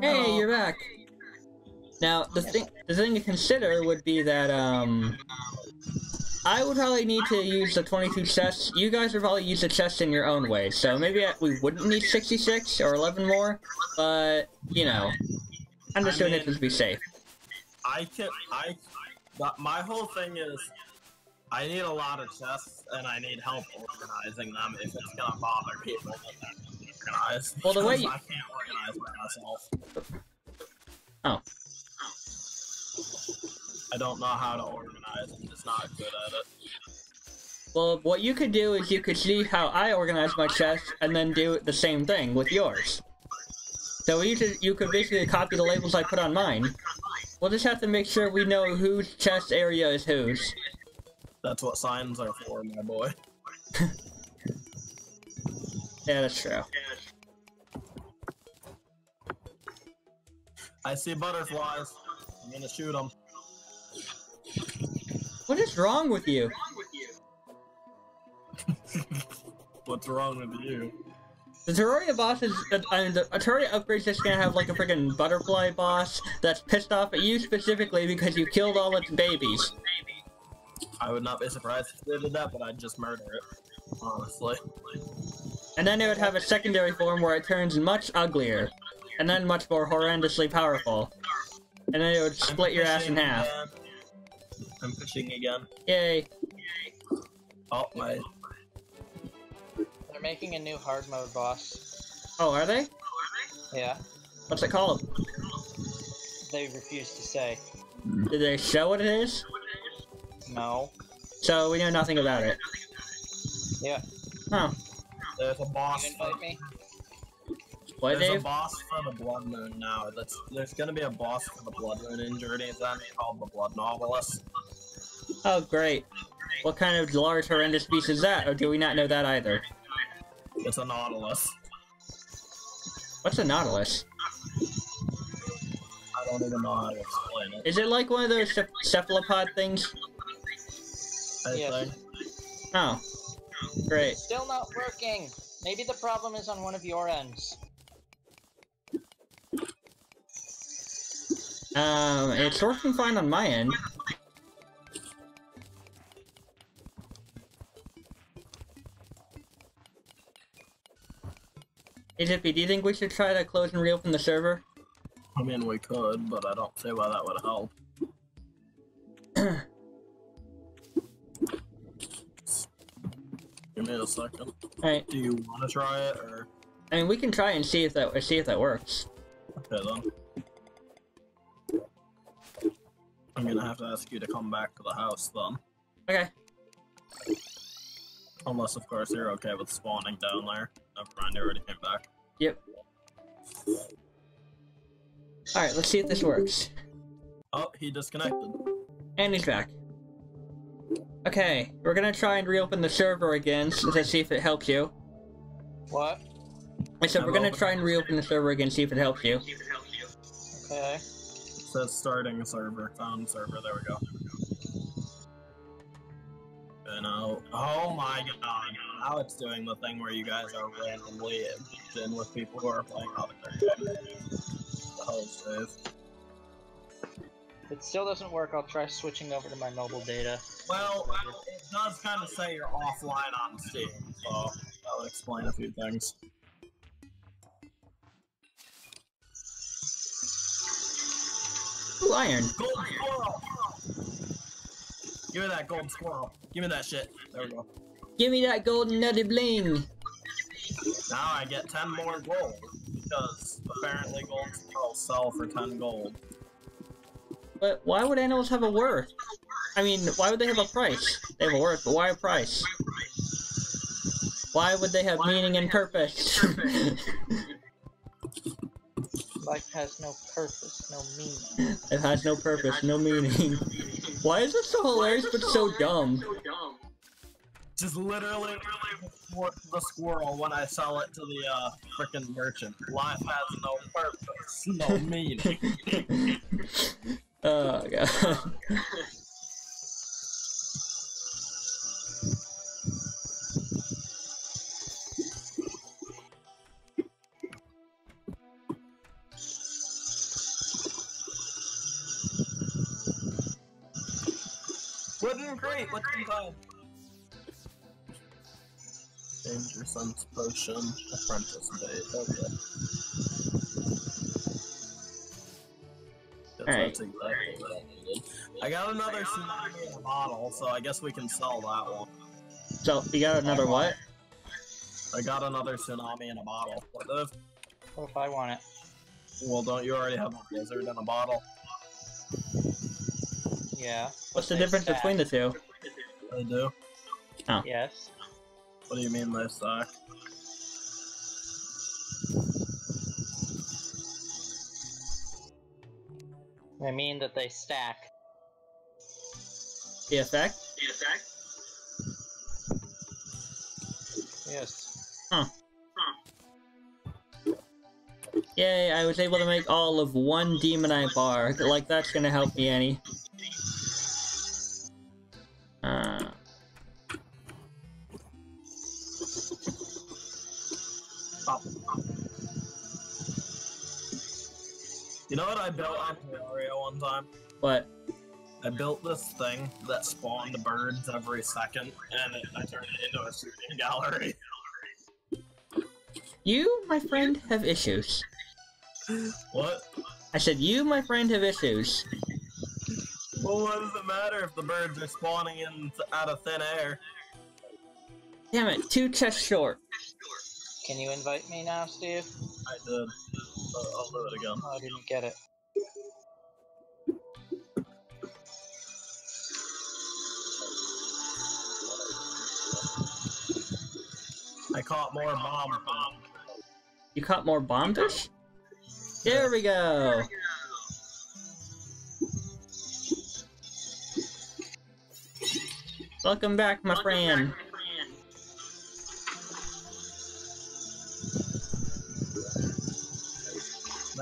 Hey, you're back. Now, the thing the thing to consider would be that um I would probably need to use the 22 chests. You guys would probably use the chests in your own way. So maybe I- we wouldn't need 66 or 11 more, but you know, I'm just I doing it mean- to be safe. I can I my whole thing is I need a lot of chests and I need help organizing them if it's gonna bother people that they're organized. Well, the way you- I can't organize myself. Oh. I don't know how to organize. I'm just not good at it. Well, what you could do is you could see how I organize my chest and then do the same thing with yours. So you could you could basically copy the labels I put on mine. We'll just have to make sure we know whose chest area is whose. That's what signs are for, my boy. Yeah, that's true. I see butterflies. I'm gonna shoot them. What is wrong with you? What's wrong with you? The Terraria boss is, uh, I mean, the a Terraria upgrade's just gonna have like a freaking butterfly boss that's pissed off at you specifically because you killed all its babies. I would not be surprised if they did that, but I'd just murder it. Honestly. And then it would have a secondary form where it turns much uglier, and then much more horrendously powerful. And then it would split your ass in half. again. I'm pushing again. Yay. Oh my! They're making a new hard mode boss. Oh, are they? Yeah, What's it called? they refuse to say. Did they show what it is? No. So we know nothing about it. Yeah. Oh. There's a boss. You invite me? What, there's a boss for the Blood Moon now. That's there's gonna be a boss for the Blood Moon in Journey's End called the Blood Nautilus. Oh, great. What kind of large, horrendous beast is that? Or do we not know that either? It's a Nautilus. What's a Nautilus? I don't even know how to explain it. Is it like one of those ceph- cephalopod things? I Yes. think. Oh. Great. Still not working. Maybe the problem is on one of your ends. Um, it's working fine on my end. Hey Zippy, do you think we should try to close and reopen the server? I mean, we could, but I don't see why that would help. Give me a second. Alright, Do you want to try it, or I mean we can try and see if that see if that works. okay then? I'm gonna have to ask you to come back to the house then. Okay. Unless, of course, you're okay with spawning down there. Never mind, already came back. Yep. Alright, let's see if this works. Oh, he disconnected. And he's back. Okay, we're gonna try and reopen the server again so to see if it helps you. What? I said I'm we're gonna open. try and reopen the server again, see if it helps you. Okay. says starting server, found server, there we go. And now, oh my god, now it's doing the thing where you guys are randomly in with people who are playing other games. The host is. If it still doesn't work, I'll try switching over to my mobile data. Well, it does kind of say you're offline on Steam, so that would explain a few things. Ooh, iron. Gold squirrel! Give me that gold squirrel. Give me that shit. There we go. Give me that golden nutty bling. Now I get 10 more gold, because apparently gold squirrels sell for 10 gold. But why would animals have a worth? I mean, why would they have a price? They have a worth, but why a price? Why would they have meaning and purpose? Life has no purpose, no meaning. it has no purpose, no meaning. Why is it so hilarious but so dumb? Just literally for the squirrel when I sell it to the uh, frickin' merchant. Life has no purpose, no meaning. Oh god. Great. What's the do time. Change your potion. Apprentice. Okay. Guess Alright. That's exactly what I needed. I got another tsunami in a bottle, so I guess we can sell that one. So, you got another what? I got another tsunami in a bottle. What if? What if I want it? Well, don't you already have a blizzard in a bottle? Yeah. What's the difference stack. between the two? I do. Oh. Yes. What do you mean they suck? I mean that they stack. The effect? Yes. Huh. Yay, I was able to make all of one Demonite bar. Like, that's gonna help me any. Know what I built on Terraria one time? what? I built this thing that spawned birds every second, and it, I turned it into a shooting gallery. You, my friend, have issues. What? I said, you, my friend, have issues. Well, what does it matter if the birds are spawning in out of thin air? Damn it, two chests short. Can you invite me now, Steve? I did. I'll do it again. I didn't get it. I caught more bomb. bomb. You caught more bomb fish? There we go. Welcome back, my friend.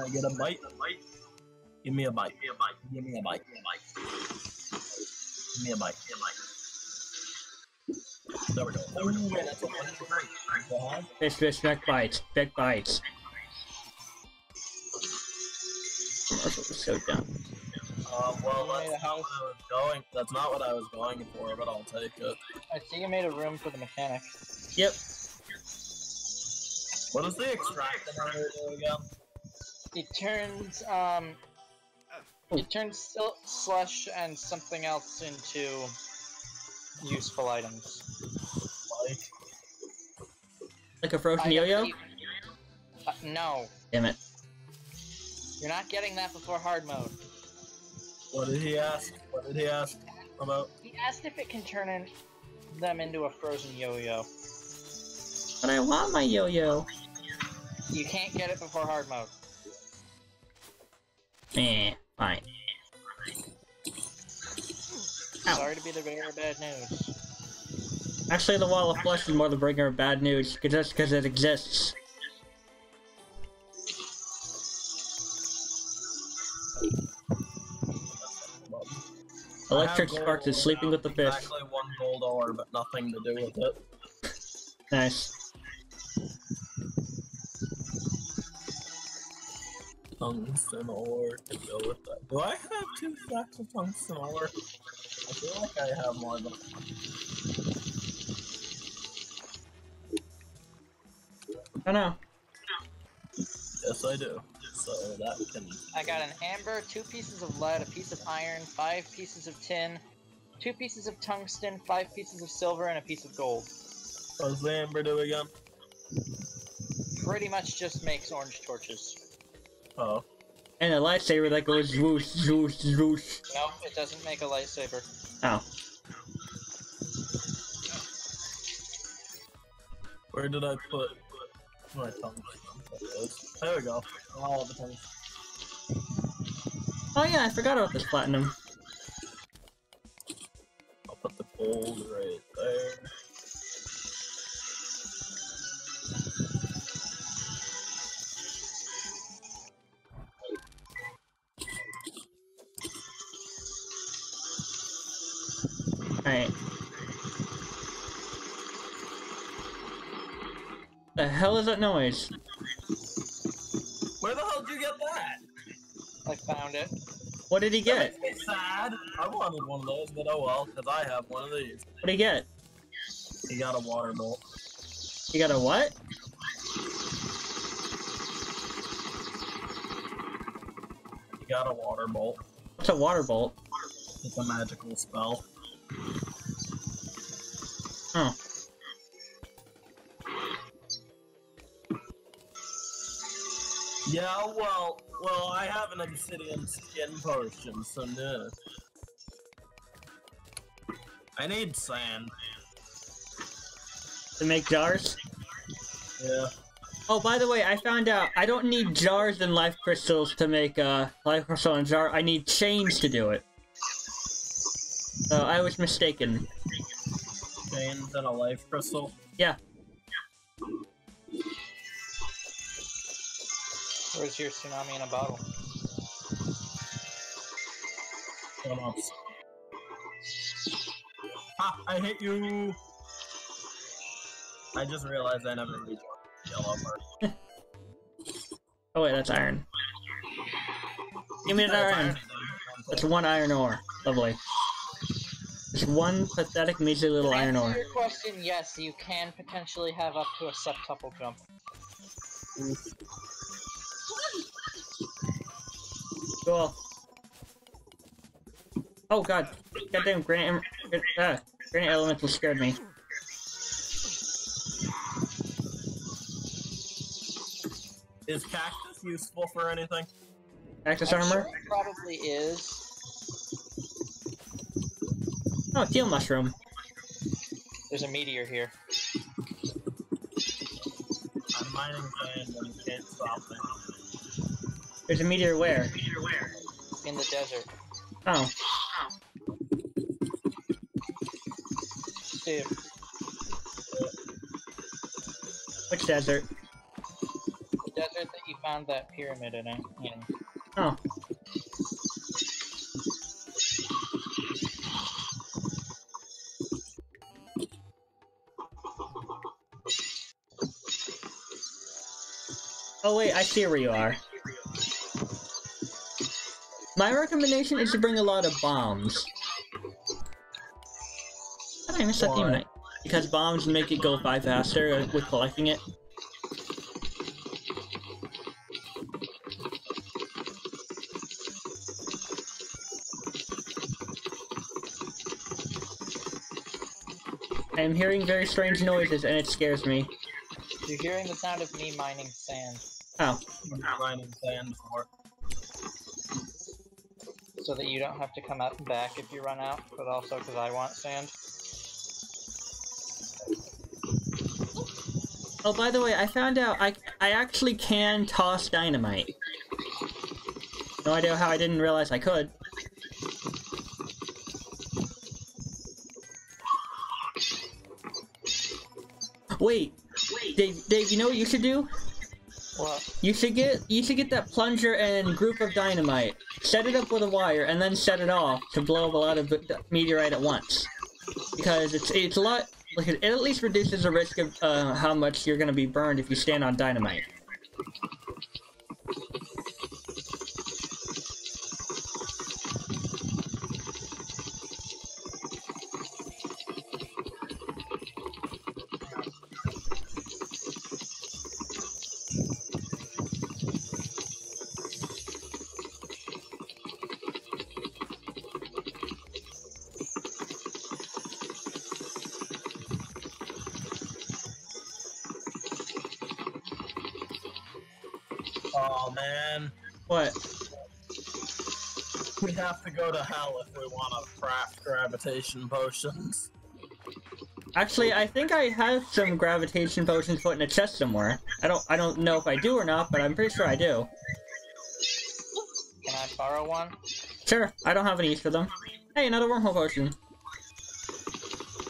Can I get a bite? Give me a bite. Give me a bite. Give me a bite. Give me a bite. Give me a bite. There we go. There we go. That's what I great. Fish, fish, neck bites. Big bites. Commercial was so dumb. Um, well, You that's a not what I was going. That's not what I was going for, but I'll take it. I see you made a room for the mechanic. Yep. What does the Extractinator do again? It turns um, it turns sil- slush and something else into useful items. Like, Like a frozen yo-yo? Uh, no, Damn it. you're not getting that before hard mode. what did he ask? What did he ask about? He asked if it can turn in them into a frozen yo-yo. But I want my yo-yo. You can't get it before hard mode. Eh, fine. Ow. Sorry to be the bearer of bad news. Actually, the Wall of Flesh is more the bringer of bad news, 'cause- just because it exists. Electric Sparks is sleeping with the fish. Exactly one gold ore, but nothing to do with it. Nice. Tungsten ore to go with that. Do I have two stacks of tungsten ore? I feel like I have more than. I know. Yes, I do. So that can. I got an amber, two pieces of lead, a piece of iron, five pieces of tin, two pieces of tungsten, five pieces of silver, and a piece of gold. What does the amber do again? Pretty much just makes orange torches. Oh. And a lightsaber that goes zwoosh, zwoosh, zwoosh. Nope, it doesn't make a lightsaber. Oh. Where did I put my tungsten? There it is. There we go. All the tungsten. Oh yeah, I forgot about this platinum. I'll put the gold right there. Hell is that noise? Where the hell did you get that? I found it. What did he get? That makes me sad. I wanted one of those, but oh well, because I have one of these. What did he get? He got a water bolt. You got a what? He got a water bolt. What's a water bolt? It's a magical spell. Well, I an obsidian skin potion, so no. I need sand. To make jars? Yeah. Oh, by the way, I found out I don't need jars and life crystals to make a life crystal and jar. I need chains to do it. So I was mistaken. Chains and a life crystal. Yeah. Where's your tsunami in a bottle? Come on. Ha! I hit you! I just realized I never rejoined yellow part. Oh wait, that's iron. Give me that iron. That's one iron ore. Lovely. Just one pathetic, measly little iron answer ore. your question, yes, you can potentially have up to a septuple jump. Cool. Oh god. Goddamn granite, uh, granite elemental scared me. Is cactus useful for anything? Cactus I'm armor? sure it probably is. Oh, teal mushroom. There's a meteor here. I'm mining sand and can't stop me. There's a meteor where? In the desert. Oh. Which desert? the desert that you found that pyramid in. in. Oh. Oh wait, I see where you are. My recommendation is to bring a lot of bombs. How did I miss that Why? Because bombs make it go by faster with collecting it. I am hearing very strange noises and it scares me. You're hearing the sound of me mining sand. Oh, I'm mining sand for. So that you don't have to come out and back if you run out, but also because I want sand. Oh, by the way, I found out I I actually can toss dynamite. No idea how I didn't realize I could. Wait, Dave, Dave, you know what you should do? What? You should get you should get that plunger and group of dynamite. Set it up with a wire and then set it off to blow up a lot of meteorite at once. Because it's it's a lot like it at least reduces the risk of uh, how much you're gonna be burned if you stand on dynamite. Oh man, What? we have to go to hell if we want to craft gravitation potions. Actually, I think I have some gravitation potions put in a chest somewhere. I don't I don't know if I do or not, but I'm pretty sure I do. Can I borrow one? Sure, I don't have any use for them. Hey, another wormhole potion.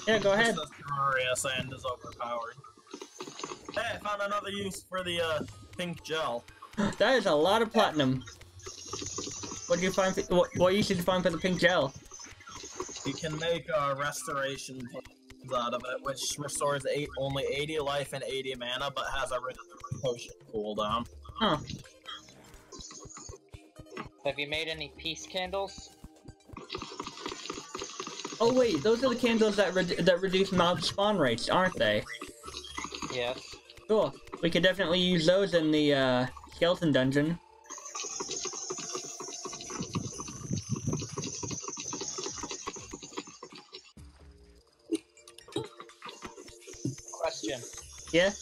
Yeah, go ahead. This Terraria sand is overpowered. Hey, I found another use for the uh, pink gel. That is a lot of platinum. What do you find? For, what, what use did you find for the pink gel? You can make uh, restoration out of it, which restores eight, only 80 life and 80 mana, but has a rich potion cooldown. Huh. Have you made any peace candles? Oh wait, those are the candles that re that reduce mob spawn rates, aren't they? Yes. Cool. We could definitely use those in the uh, skeleton dungeon. Yeah.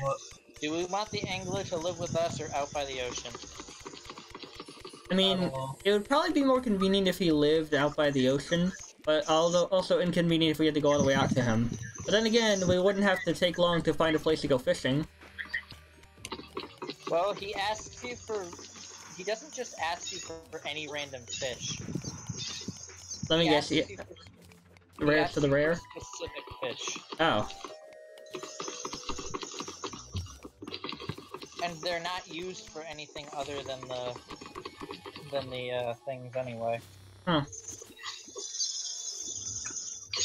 What? Do we want the angler to live with us or out by the ocean? I mean, Uh, it would probably be more convenient if he lived out by the ocean, but although also inconvenient if we had to go all the way out to him. But then again, we wouldn't have to take long to find a place to go fishing. Well, he asks you for. He doesn't just ask you for, for any random fish. Let me He guess. asks Yeah, you for- rare asks to the rare. Specific fish, Oh, and they're not used for anything other than the than the uh, things anyway. Huh.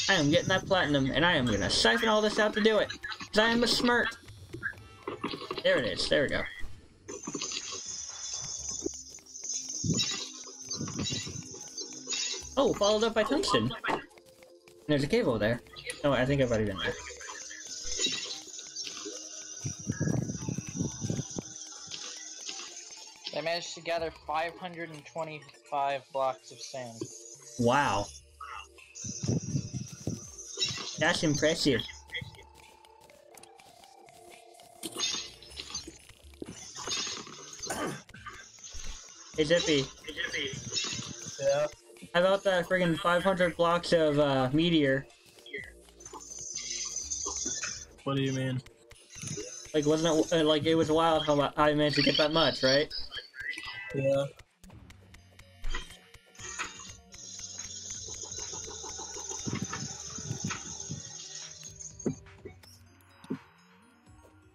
I am getting that platinum, and I am gonna siphon all this out to do it. Cause I am a smirk. There it is. There we go. Oh, followed up by tungsten. There's a cave over there. Oh, I think I've already been there. Managed to gather 525 blocks of sand. Wow. That's impressive. Hey Zippy, yeah. how about that friggin' 500 blocks of uh, meteor? What do you mean? Like, wasn't it uh, like it was wild how I managed to get that much, right? Yeah.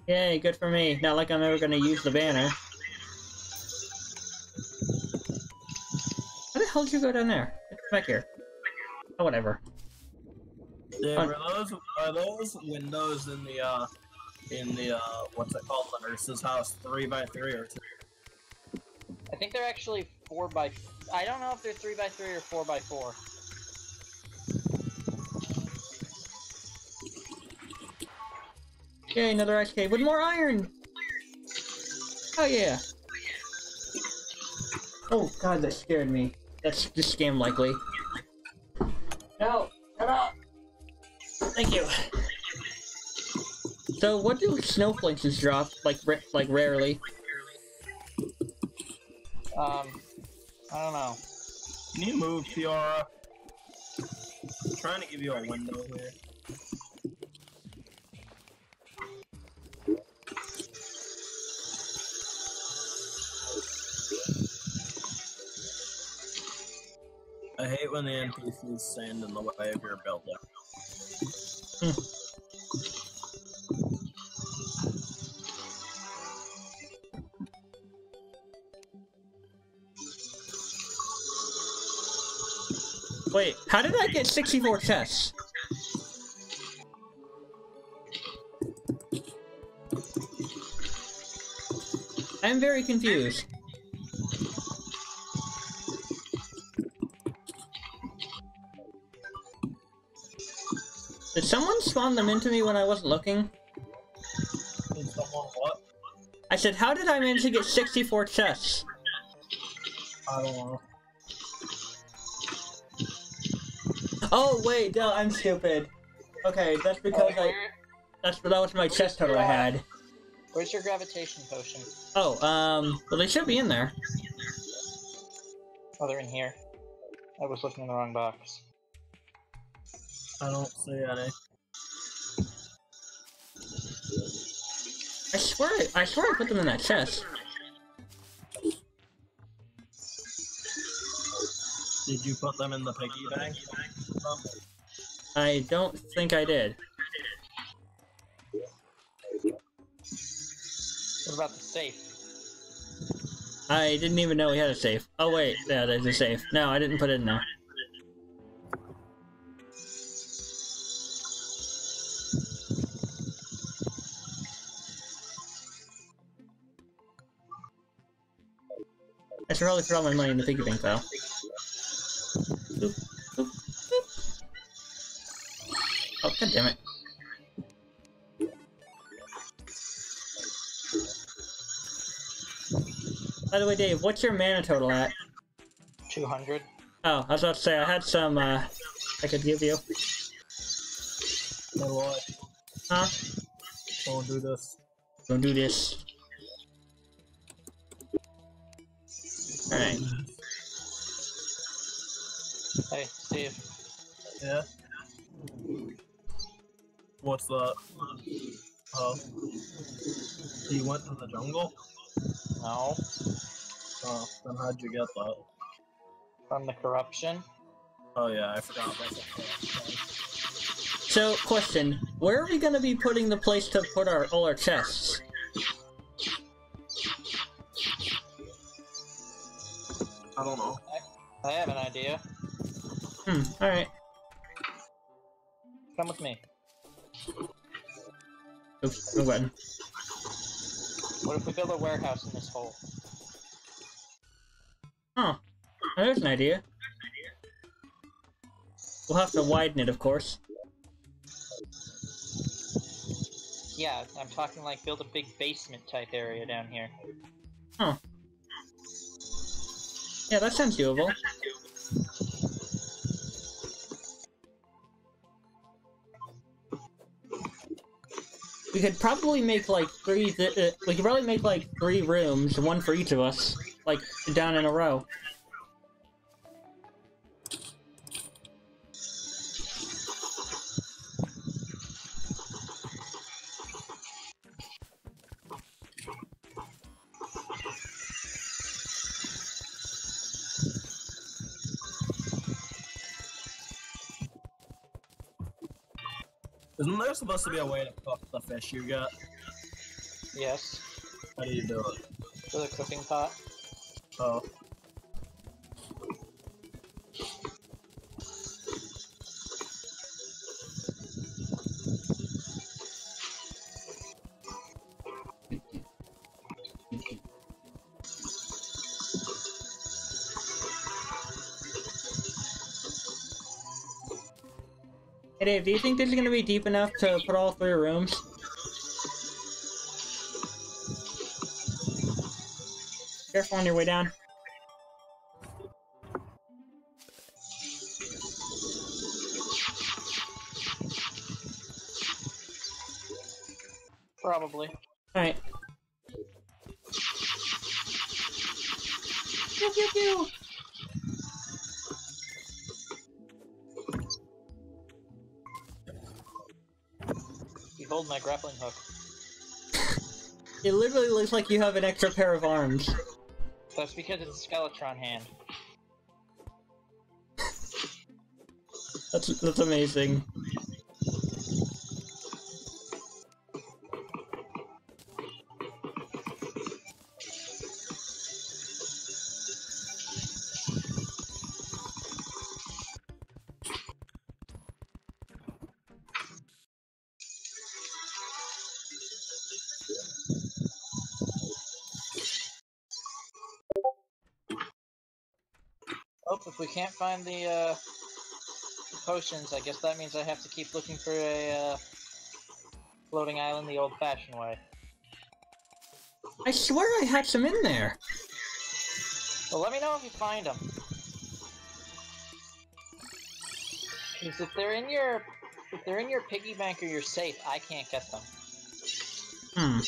Yay, good for me. Not like I'm ever gonna use the banner. How the hell did you go down there? Back here. Oh, whatever. Fun. were those are those windows in the uh in the uh what's it called the nurse's house three by three or two? I think they're actually four by. I don't know if they're three by three or four by four. Okay, another ice cave with more iron! Oh yeah! Oh god, that scared me. That's just scam likely. No! Shut up! Thank you. So, what do snowflakes drop, like, like rarely? Um, I don't know. Can you move, Fiora? I'm trying to give you a window here. I hate when the NPCs stand in the way of your building. Wait, how did I get 64 chests? I'm very confused. Did someone spawn them into me when I wasn't looking? Did someone what? I said, how did I manage to get 64 chests? I don't know. Oh, wait, no, I'm stupid. Okay, that's because I. That's that was my chest total I had. where's your gravitation potion? Oh, um, well they should be in there. Oh, they're in here. I was looking in the wrong box. I don't see any. I swear, I swear I put them in that chest. Did you put them in the piggy bank? I don't think I did. What about the safe? I didn't even know we had a safe. Oh wait, yeah, there's a safe. No, I didn't put it in there. I should probably put all my money in the piggy bank though. Boop, boop, boop. Oh, god damn it. By the way, Dave, what's your mana total at? 200. Oh, I was about to say, I had some, uh, I could give you. Hey, Roy, Huh? don't do this. Don't do this. Alright. Hey, Steve. Yeah? What's that? Um, oh. You went to the jungle? No. Oh, then how'd you get that? From the corruption. Oh yeah, I forgot about that. So, question. Where are we gonna be putting the place to put our all our chests? I don't know. I have an idea. Hmm, alright. Come with me. Oops, no button. What if we build a warehouse in this hole? Huh. Now, There's an idea. We'll have to widen it, of course. Yeah, I'm talking like build a big basement type area down here. Huh. Yeah, that sounds doable. We could probably make like three. Th uh, we could probably make like three rooms, one for each of us, like down in a row. Isn't there supposed to be a way to cook the fish you got? Yes. How do you do it? For the cooking pot. Oh. Dave, do you think this is gonna be deep enough to put all three rooms? Careful on your way down. Probably. My grappling hook. It literally looks like you have an extra pair of arms. That's because it's a Skeletron hand. That's that's amazing. Can't find the, uh, the potions, I guess that means I have to keep looking for a, uh, floating island the old-fashioned way. I swear I had some in there. Well, let me know if you find them. Because if they're in your, if they're in your piggy bank or your safe, I can't get them. Hmm.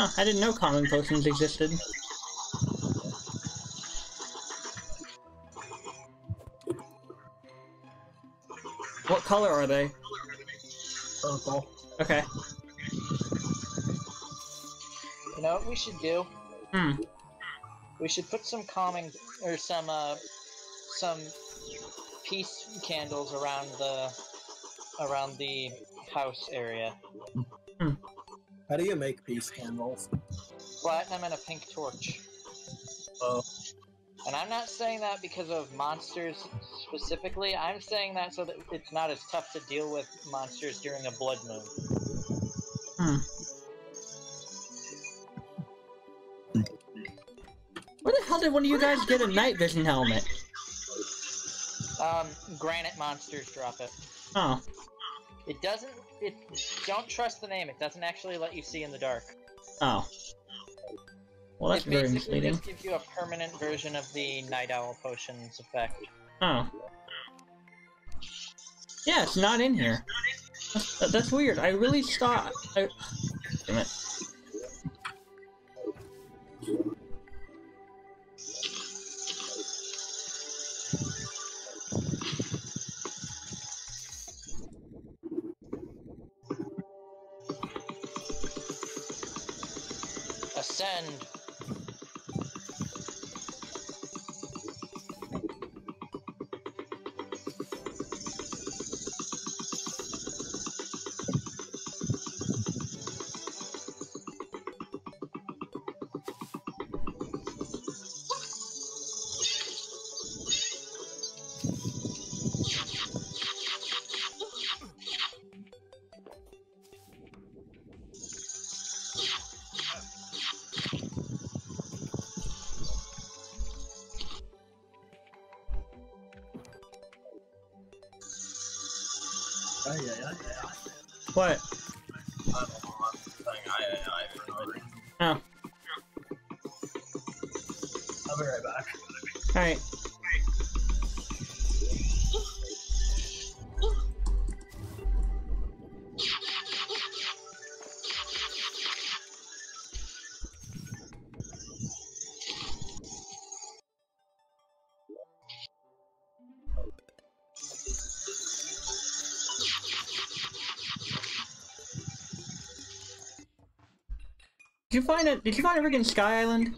Huh, I didn't know calming potions existed. What color are they? Purple. Okay. You know what we should do? Hmm. We should put some calming or some uh some peace candles around the around the house area. How do you make peace candles? Platinum and a pink torch. Oh. And I'm not saying that because of monsters specifically. I'm saying that so that it's not as tough to deal with monsters during a blood moon. Hmm. Where the hell did one of you guys get a night vision helmet? Um, granite monsters drop it. Oh. It doesn't. It don't trust the name. It doesn't actually let you see in the dark. Oh. Well, that's it very misleading. just gives you a permanent version of the night owl potions effect. Oh. Yeah, it's not in here. That's, that's weird. I really thought. I... Damn it. I Did you find it? Did you find a freaking Sky Island?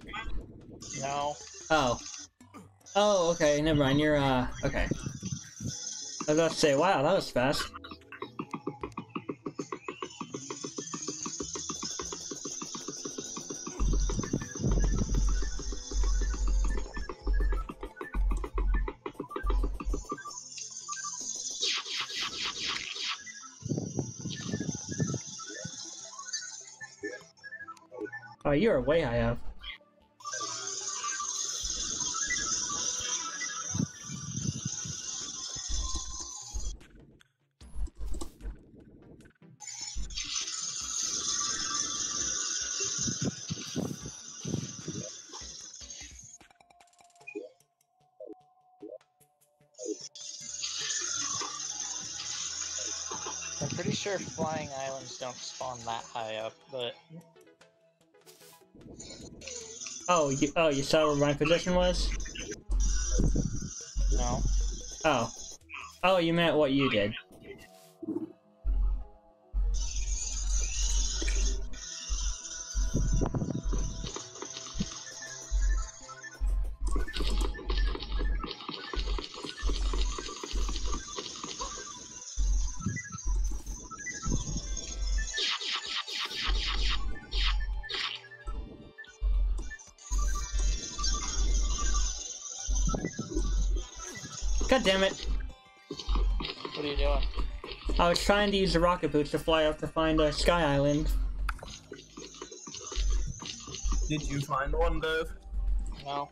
No. Oh. Oh, okay, never mind. You're, uh, okay. I was about to say, wow, that was fast. Oh, you are way high up. I'm pretty sure flying islands don't spawn that high up, but Oh, you, oh, you saw where my position was? no. Oh. Oh, you meant what you did. God damn it. What are you doing? I was trying to use the rocket boots to fly up to find a Sky Island. Did you find one, Dave? No.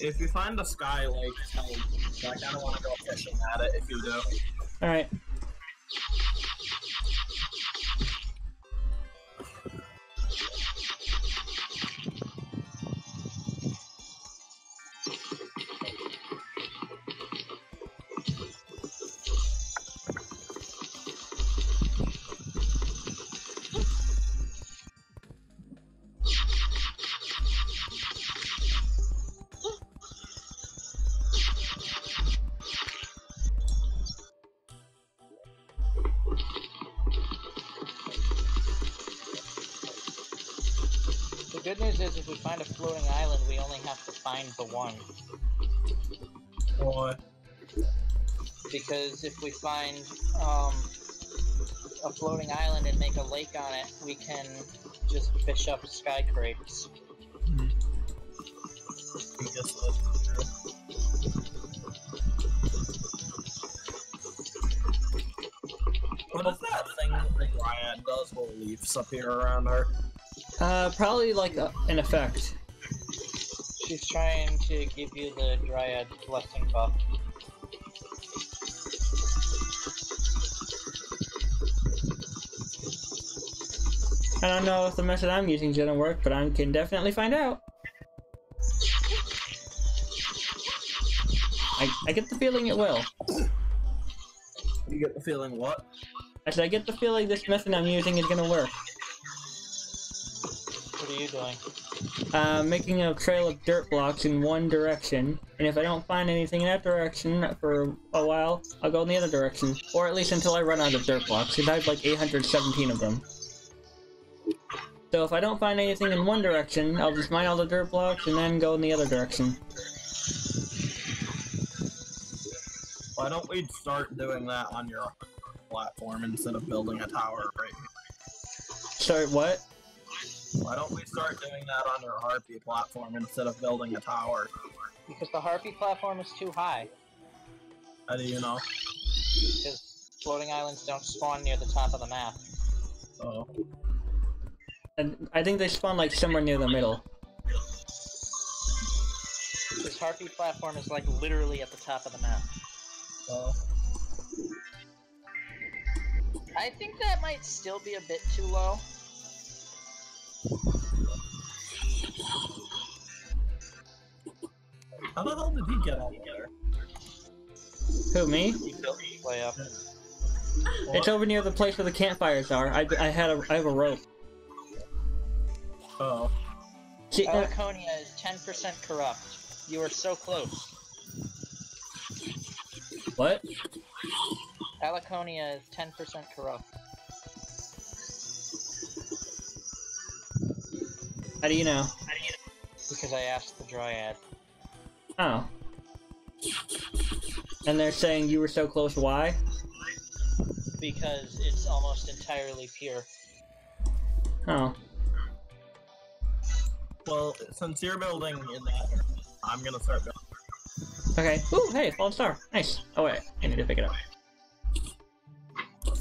If you find a sky lake, tell me. I kind of want to go fishing at it if you do. Alright. Good news is if we find a floating island, we only have to find the one. What? Because if we find um, a floating island and make a lake on it, we can just fish up sky crates. I guess that's true. dryad does will leaves appear around her? Uh, probably like uh, an effect. She's trying to give you the Dryad blessing buff. I don't know if the method I'm using is gonna work, but I can definitely find out. I, I get the feeling it will. You get the feeling what? I said I get the feeling this method I'm using is gonna work. What are you doing? Uh, making a trail of dirt blocks in one direction, and if I don't find anything in that direction for a while, I'll go in the other direction. Or at least until I run out of dirt blocks, because I have like 817 of them. So if I don't find anything in one direction, I'll just mine all the dirt blocks and then go in the other direction. Why don't we start doing that on your platform instead of building a tower right here? Sorry, what? Why don't we start doing that on your harpy platform instead of building a tower? Because the Harpy platform is too high. How do you know? Because floating islands don't spawn near the top of the map. Oh. And I think they spawn like somewhere near the middle. This Harpy platform is like literally at the top of the map. Oh. I think that might still be a bit too low. How the hell did he get up there? Who, me? Way up. It's over near the place where the campfires are. I, I had a, I have a rope. Oh. See, uh, Alaconia is 10% corrupt. You are so close. what? Alaconia is 10% corrupt. How do you know? Because I asked the Dryad. Oh. And they're saying you were so close, why? Because it's almost entirely pure. Oh. Well, since you're building in that I'm gonna start building. Okay. Ooh, hey, fallen star. Nice. Oh wait, I need to pick it up.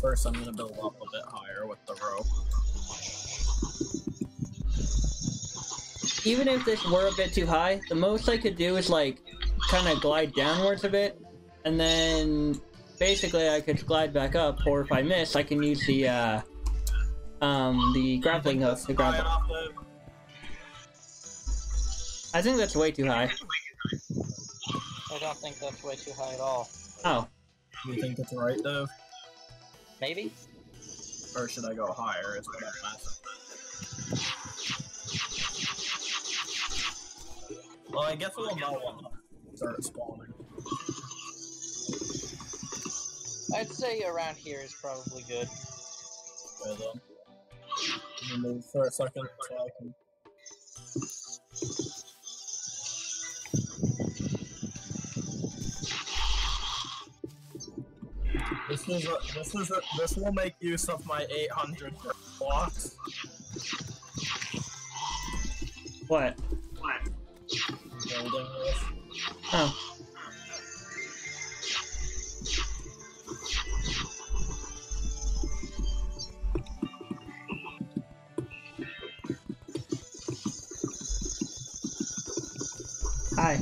First, I'm gonna build up a bit higher with the rope. Even if this were a bit too high, the most I could do is like kind of glide downwards a bit, and then basically I could glide back up. Or if I miss, I can use the uh, um the grappling hook to grab. High? I think that's way too high. I don't think that's way too high at all. Oh, You think it's right, though? Maybe? Or should I go higher? Is what I'm Well, I guess we'll know when they start spawning. I'd say around here is probably good. Okay, then. Let me move for a second so I can. This is a, this is a, this will make use of my 800 blocks. what? Building. Oh. Hi.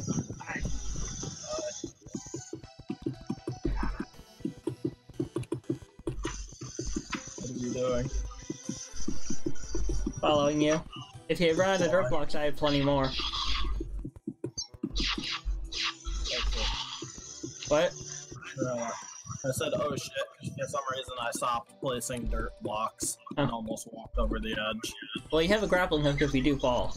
What are you doing? Following you. If you run out of dirt blocks, I have plenty more. I said, oh shit, for some reason I stopped placing dirt blocks and Oh. almost walked over the edge. Well, you have a grappling hook if you do fall.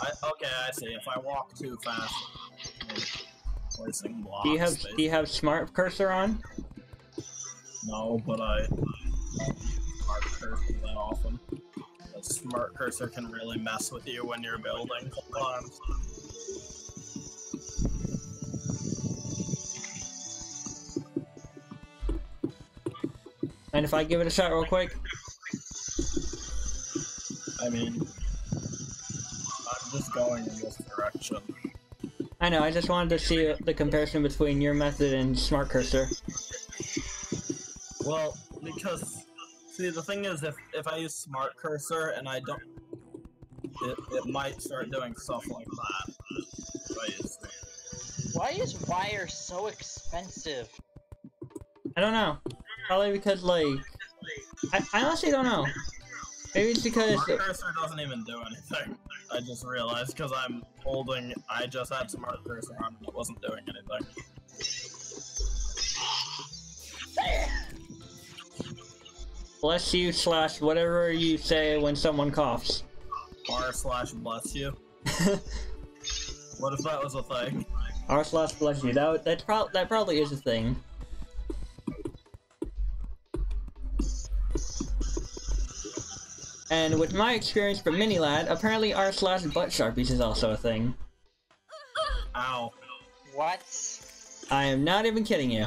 I, okay, I see. If I walk too fast, placing blocks. Do you have basically. do you have smart cursor on? No, but I I don't use smart cursor that often. The smart cursor can really mess with you when you're building sometimes. And if I give it a shot real quick? I mean, I'm just going in this direction. I know, I just wanted to see the comparison between your method and smart cursor. Well, because see, the thing is, if if I use smart cursor and I don't, it, it might start doing stuff like that. If I use Why is wire so expensive? I don't know. Probably because like I, I honestly don't know. Maybe it's because smart cursor doesn't even do anything. I just realized because I'm holding. I just had smart cursor on and it wasn't doing anything. bless you slash whatever you say when someone coughs. R slash bless you. What if that was a thing? R slash bless you. That that pro- that probably is a thing. And with my experience from Minilad, apparently R slash butt sharpies is also a thing. Ow. What? I am not even kidding you.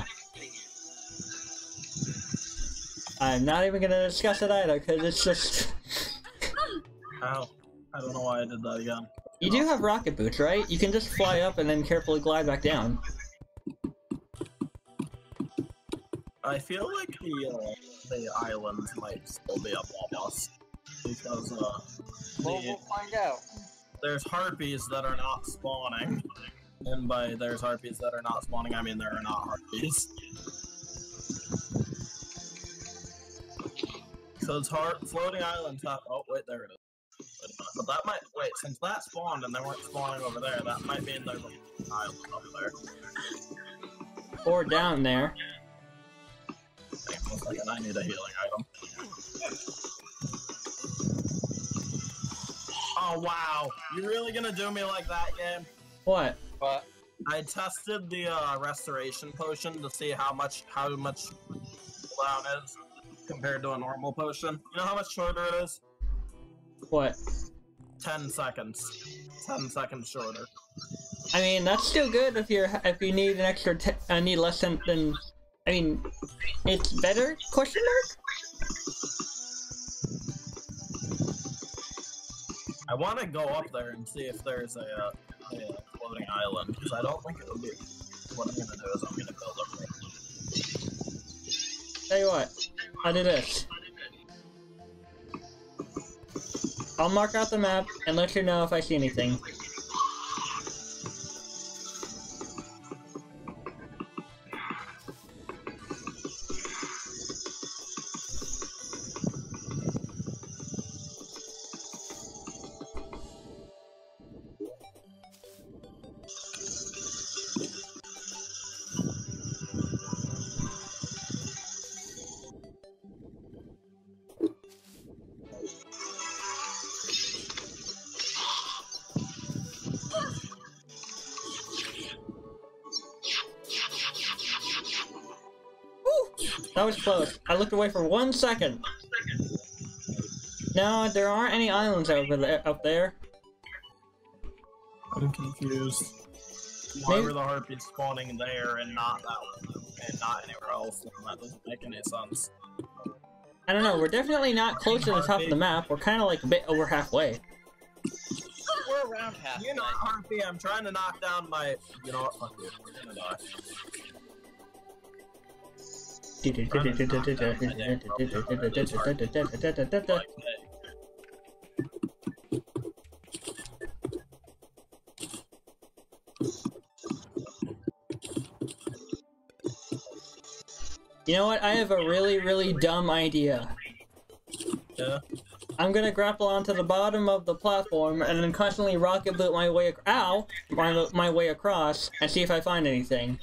I'm not even gonna discuss it either, because it's just... Ow. I don't know why I did that again. you do have rocket boots, right? You can just fly up and then carefully glide back down. I feel like the uh, the island might still be above us because uh, Well, the, we'll find out. there's harpies that are not spawning, and by there's harpies that are not spawning, I mean there are not harpies. So it's hard floating island top. Oh wait, there it is. But that might wait since that spawned and they weren't spawning over there. That might be in an island up there. Or down there. Hang on a second, I need a healing item. Oh wow, you really gonna do me like that, game? What? But I tested the uh, restoration potion to see how much how much cooldown is compared to a normal potion. You know how much shorter it is? What? Ten seconds. Ten seconds shorter. I mean, that's still good if you're if you need an extra t- uh, need less than, than I mean, it's better? Question mark? Want to go up there and see if there's a, uh, a floating island because I don't think it would be. What I'm gonna do is I'm gonna build up. Tell you what, I'll do this. I'll mark out the map and let you know if I see anything. Close. I looked away for one second. No, there aren't any islands over there. Up there. I'm confused. Why Maybe- were the harpies spawning there and not that one, and not anywhere else? That doesn't make any sense. I don't know. We're definitely not close to the top of the map. We're kind of like a bit over halfway. we're around half. You're not harpy. I'm trying to knock down my. You know what? Fuck you. You're gonna die. You know what? I have a really, really dumb idea. yeah. I'm gonna grapple onto the bottom of the platform and then constantly rocket boot my way, ow, my, my way across and see if I find anything.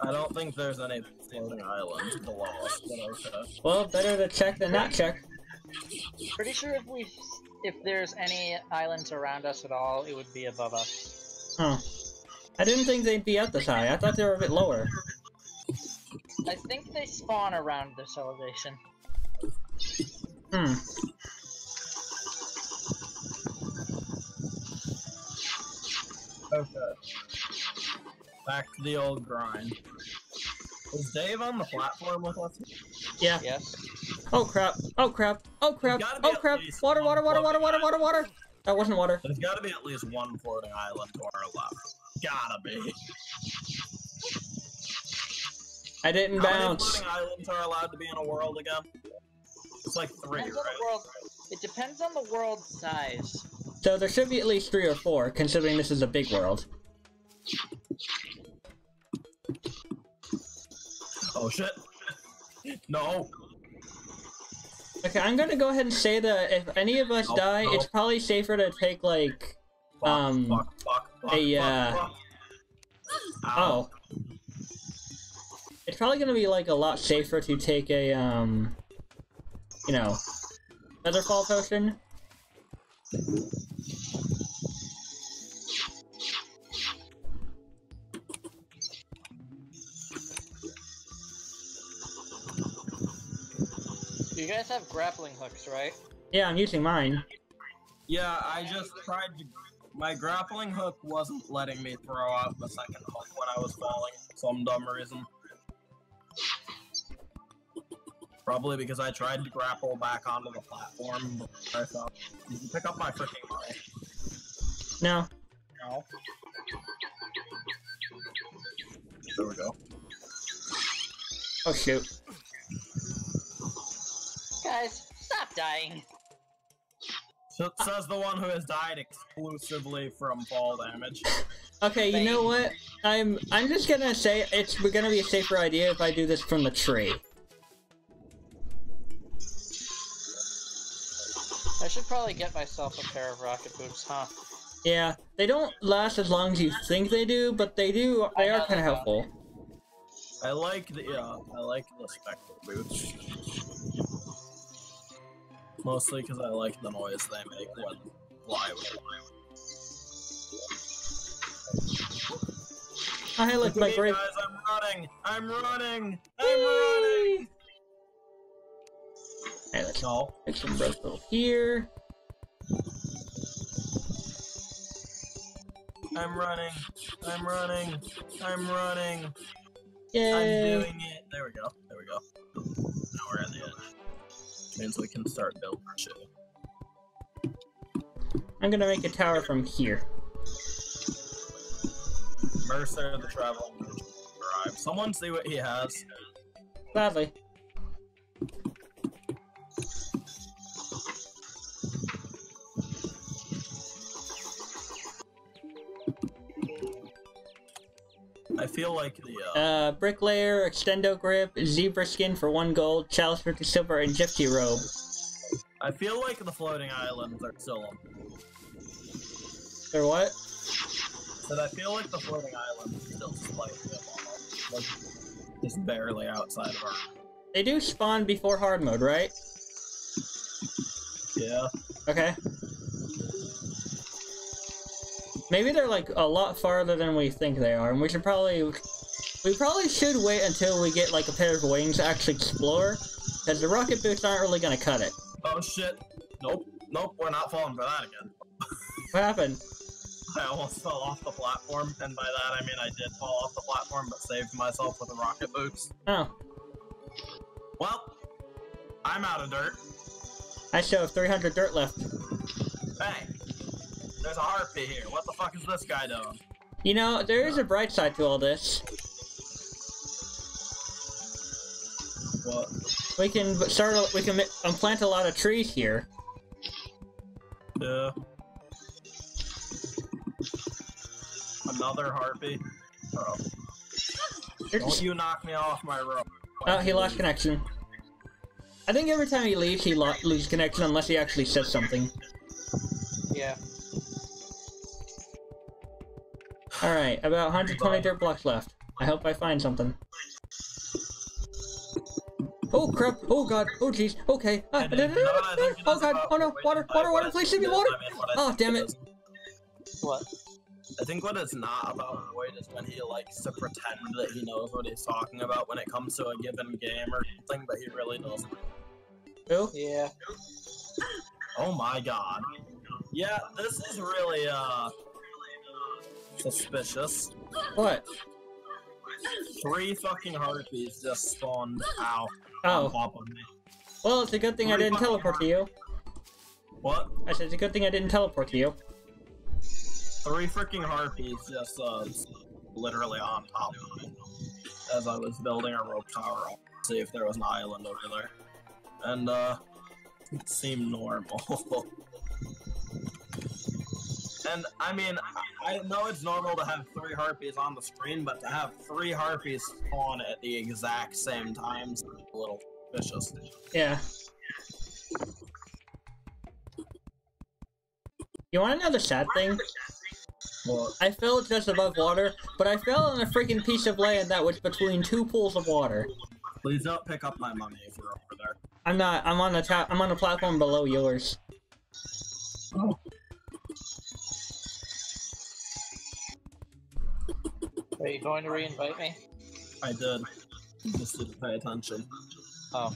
I don't think there's any floating islands below us, but okay. Well, better to check than not check. Pretty sure if we, if there's any islands around us at all, it would be above us. Huh. I didn't think they'd be up this high. I thought they were a bit lower. I think they spawn around this elevation. Hmm. Okay. Back to the old grind. Is Dave on the platform with us? Yeah. Yes. Oh crap. Oh crap. Oh crap. Oh crap. Water, water, water, water, water, water, water. That wasn't water. There's gotta be at least one floating island to our left. Gotta be. I didn't How many bounce. floating islands are allowed to be in a world again? It's like three, Depends right? world. It depends on the world size. So there should be at least three or four, considering this is a big world. Oh shit. No. Okay, I'm gonna go ahead and say that if any of us Oh, die, no. it's probably safer to take like Fuck, Um, fuck, fuck, a, uh, oh. It's probably gonna be like a lot safer to take a um you know featherfall potion. You guys have grappling hooks, right? Yeah, I'm using mine. Yeah, I just tried to. My grappling hook wasn't letting me throw out the second hook when I was falling. Some dumb reason. Probably because I tried to grapple back onto the platform. But I thought, you pick up my freaking money. No. No. There we go. Oh shoot. Guys, stop dying. So says the one who has died exclusively from fall damage. Okay, you know what? I'm I'm just gonna say it's gonna be a safer idea if I do this from the tree. I should probably get myself a pair of rocket boots, huh? Yeah, they don't last as long as you think they do, but they do. They are kind of helpful. I like the yeah, I like the spectre boots. Mostly because I like the noise they make when fly with hey, look, my Hey brave. guys, I'm running! I'm running! I'm running! Hey, let's No. make some rope over here. I'm running. I'm running. I'm running. Yay. I'm doing it. There we go. There we go. Now we're at the edge. Means we can start building. I'm gonna make a tower from here. Mercer, of the traveling. Someone see what he has. Gladly. Feel like the uh, Uh, bricklayer, extendo grip, zebra skin for one gold, chalice for two silver, and gypsy robe. I feel like the floating islands are still on. Or what? But I feel like the floating islands are still slightly above, like just barely outside of our. They do spawn before hard mode, right? Yeah. Okay. Maybe they're like a lot farther than we think they are, and we should probably we probably should wait until we get like a pair of wings to actually explore, because the rocket boots aren't really gonna cut it. Oh shit. Nope. Nope. We're not falling for that again. What happened? I almost fell off the platform, and by that I mean I did fall off the platform, but saved myself with the rocket boots. Oh, Well, I'm out of dirt. I still have 300 dirt left. Hey, there's a harpy here. What the fuck is this guy doing? You know, there is a bright side to all this. What? We can start. a- We can um, plant a lot of trees here. Yeah. Another harpy. Oh, don't you knock me off my rope. Oh, he lost connection. I think every time he leaves, he lo loses connection unless he actually says something. Yeah. Alright, about 120 dirt blocks left. I hope I find something. Oh crap! Oh god! Oh jeez! Okay! Ah, And then, you know what I think it oh god! Oh no! Water! Water! Water! Please think give me water! I mean, what I Oh damn it it! is- What? I think what it's not about Void is when he likes to pretend that he knows what he's talking about when it comes to a given game or something, but he really doesn't. Who? Yeah. Oh my god. Yeah, this is really, uh, suspicious. What? Three fucking harpies just spawned out Oh. on top of me. Well, it's a good thing I didn't teleport to you. What? I said it's a good thing I didn't teleport to you. Three freaking harpies just, uh, literally on top of me. as I was building a rope tower up, to see if there was an island over there. And, uh, it seemed normal. and, I mean, I know it's normal to have three harpies on the screen, but to have three harpies spawn at the exact same time is a little vicious. Yeah. You wanna know the sad thing? Well, I fell just above water, but I fell on a freaking piece of land that was between two pools of water. please don't pick up my money if you're over there. I'm not. I'm on the top. I'm on the platform below yours. Going to re-invite me? I did. Just didn't pay attention. Oh,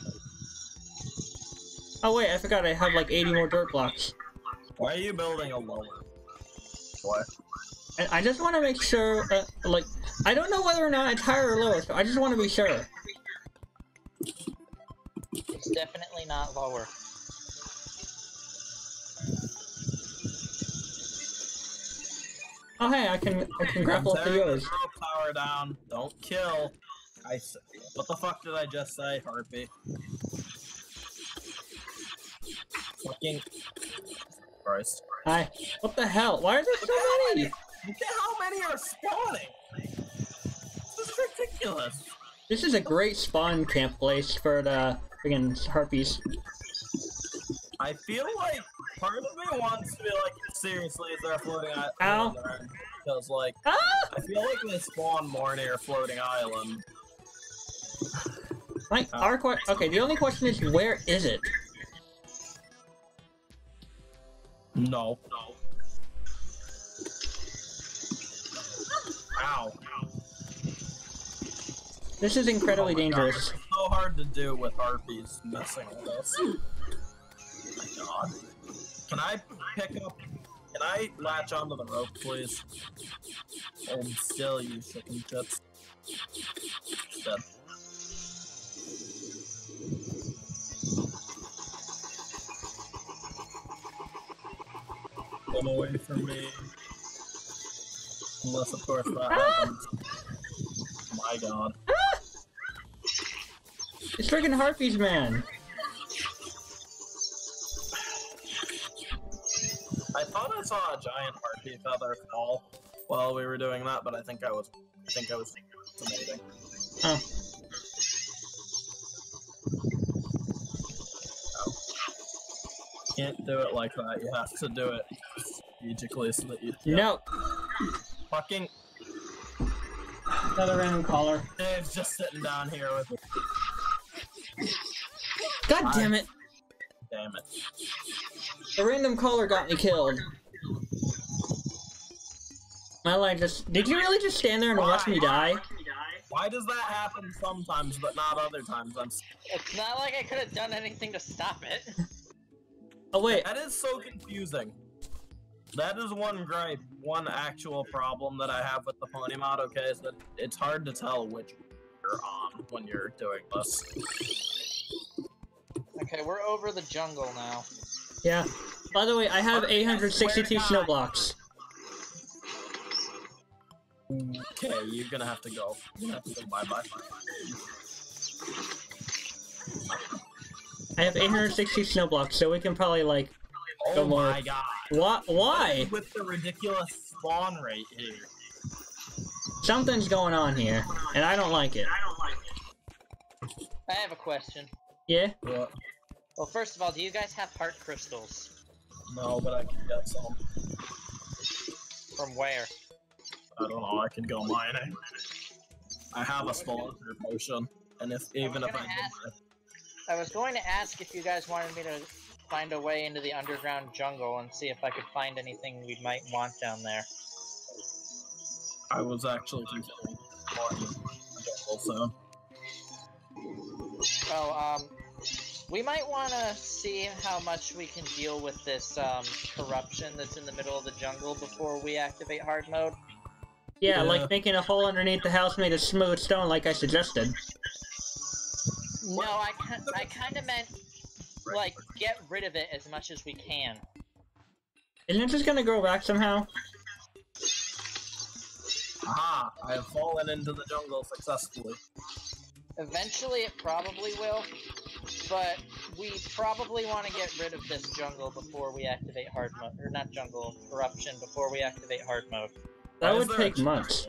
Oh wait, I forgot. I have like 80 more dirt blocks. Why are you building a lower? What? I just want to make sure. Uh, like, I don't know whether or not it's higher or lower, so I just want to be sure. it's definitely not lower. Oh hey, I can. I can grapple up to Tearing yours. Down. Don't kill. I. s- What the fuck did I just say, Harpy? Fucking. Christ. Hi. What the hell? Why are there so many? Look at how many are spawning. This is ridiculous. This is a great spawn camp place for the friggin' harpies. I feel like part of me wants to be like, seriously, is there a floating island? Ow. Because like, Ah! I feel like they spawn more near a floating island. Like, our que- Okay, the only question is, where is it? No. No. Ow. This is incredibly Oh my God, dangerous. it's so hard to do with harpies messing with us. Oh my god. Can I pick up? Can I latch onto the rope, please? Hold still, you chicken chips. Come away from me. Unless, of course, that happens. My god. It's friggin' harpies, man. Saw a giant harpy feather fall while we were doing that, but I think I was, I think I was. Oh. Can't do it like that. You have to do it strategically so that you. No. Fucking Another random caller. Dave's just sitting down here with it. God damn it. Damn it. The random caller got me killed. My line just. Did you really just stand there and watch me die? Why does that happen sometimes but not other times? I'm. It's not like I could have done anything to stop it. Oh wait. That is so confusing. That is one gripe, one actual problem that I have with the pony mod. Okay, is that it's hard to tell which you're on when you're doing this. Okay, we're over the jungle now. Yeah. By the way, I have 862 snow blocks. Okay, you're gonna have to go. You're gonna have to go bye bye. I have 860 snow blocks, so we can probably like. Oh go more. Oh more. my god. What? Why? With the ridiculous spawn rate here. Something's going on here, and I don't like it. I don't like it. I have a question. Yeah. What? Well, first of all, do you guys have heart crystals? No, but I can get some. From where? I don't know. I can go mining. I have a spelunker potion, and if even if I ask- I was going to ask if you guys wanted me to find a way into the underground jungle and see if I could find anything we might want down there. I was actually considering mining a. Oh, um, we might want to see how much we can deal with this um, corruption that's in the middle of the jungle before we activate hard mode. Yeah, Yeah. like making a hole underneath the house made of smooth stone, like I suggested. No, I, I kind of meant like get rid of it as much as we can. Isn't it just gonna grow back somehow? Aha! I have fallen into the jungle successfully. Eventually, it probably will, but we probably want to get rid of this jungle before we activate hard mode, or not jungle, corruption before we activate hard mode. That Why would there a take months.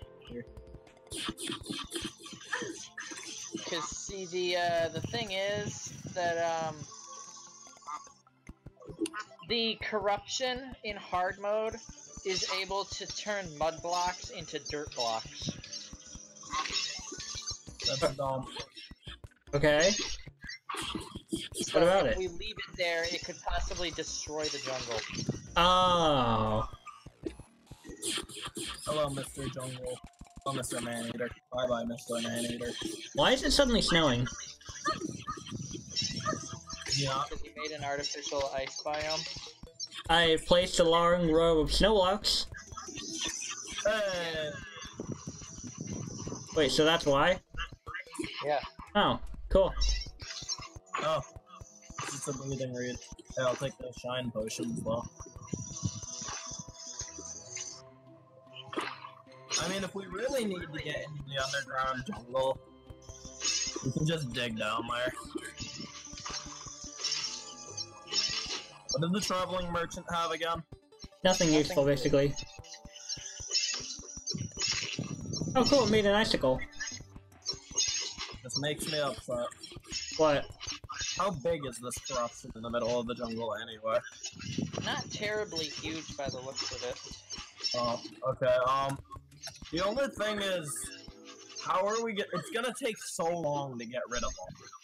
Because see, the uh, the thing is that um, the corruption in hard mode is able to turn mud blocks into dirt blocks. That's dumb. Okay. So What about if it? we leave it there, it could possibly destroy the jungle. Oh. Hello, Mr. Jungle. Oh, Mr. Maneater. Bye bye, Mr. Maneater. Why is it suddenly snowing? Yeah. Because you made an artificial ice biome. I placed a long row of snow blocks. Hey! Wait, so that's why? Yeah. Oh, cool. Oh. It's a breathing reed. Hey, I'll take the shine potion as though. I mean, if we really need to get into the underground jungle, we can just dig down there. What did the traveling merchant have again? Nothing useful, basically. Oh, cool, it made an icicle. This makes me upset. What? How big is this corruption in the middle of the jungle anyway? Not terribly huge by the looks of it. Oh, okay. Um, the only thing is, how are we get? It's gonna take so long to get rid of them.